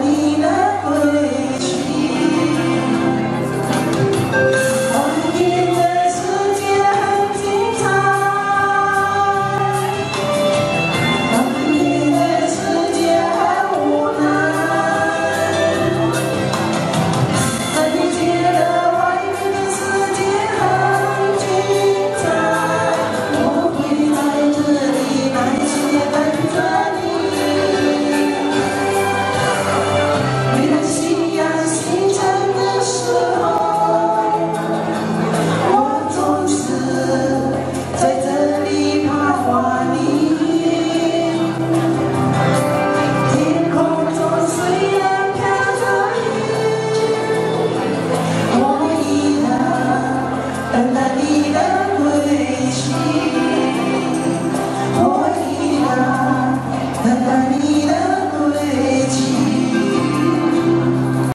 believe